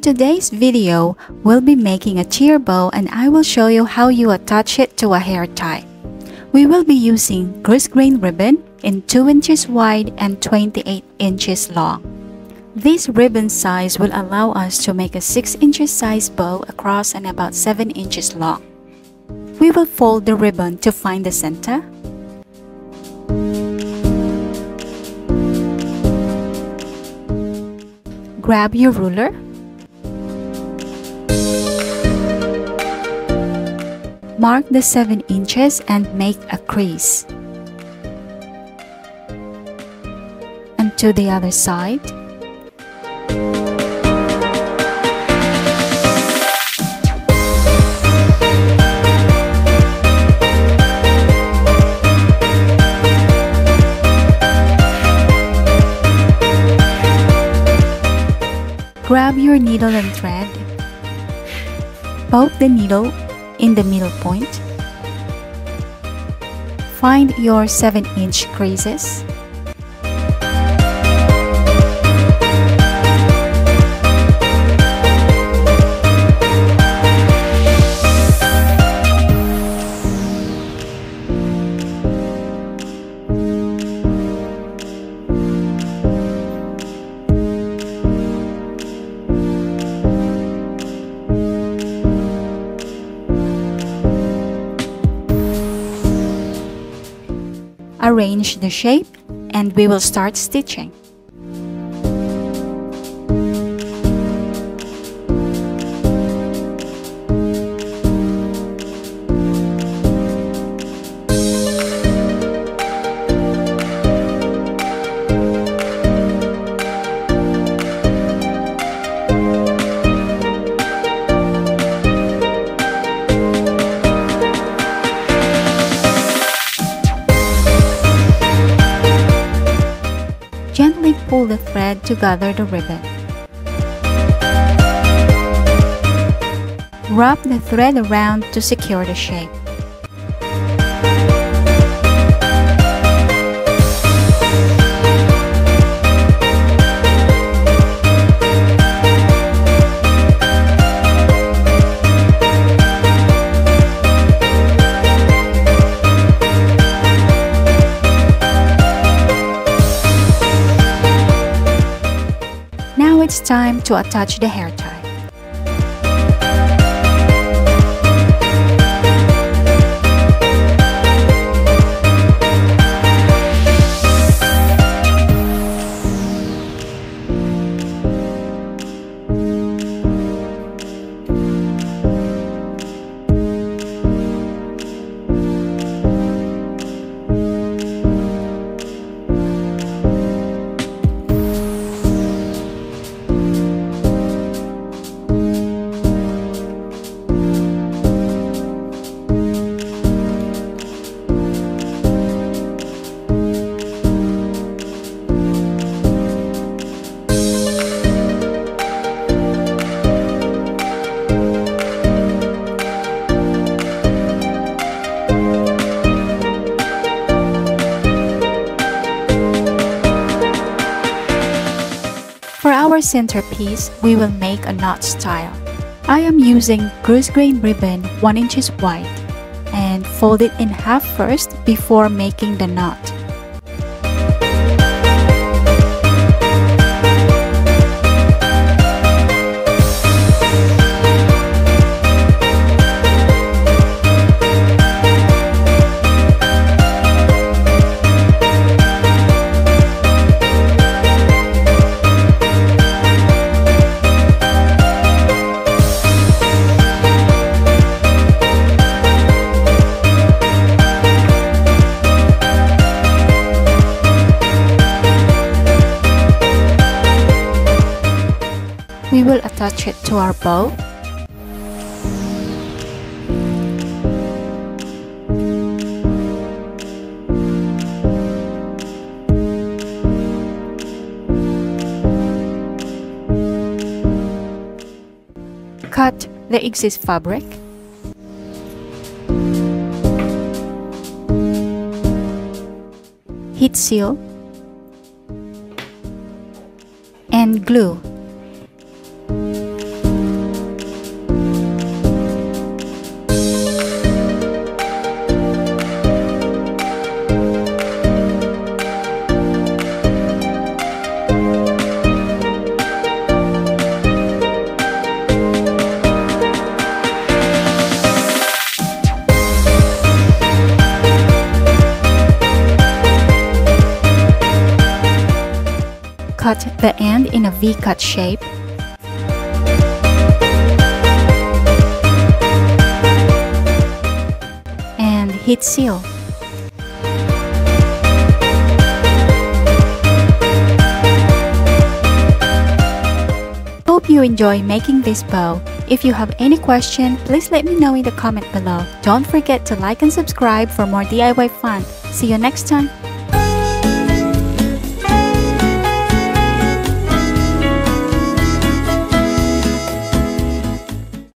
In today's video, we'll be making a cheer bow and I will show you how you attach it to a hair tie. We will be using grosgrain ribbon in 2 inches wide and 28 inches long. This ribbon size will allow us to make a 6 inches size bow across and about 7 inches long. We will fold the ribbon to find the center. Grab your ruler. Mark the 7 inches and make a crease. And to the other side. Grab your needle and thread. Poke the needle in the middle point. Find your 7 inch creases. Arrange the shape and we will start stitching. Pull the thread to gather the ribbon. Wrap the thread around to secure the shape. It's time to attach the hair tie. Our centerpiece, we will make a knot style. I am using grosgrain ribbon 1 inches wide and fold it in half first before making the knot. We will attach it to our bow. Cut the excess fabric. Heat seal and glue cut the end in a V-cut shape. And heat seal. Hope you enjoy making this bow. If you have any question, please let me know in the comment below. Don't forget to like and subscribe for more DIY fun. See you next time.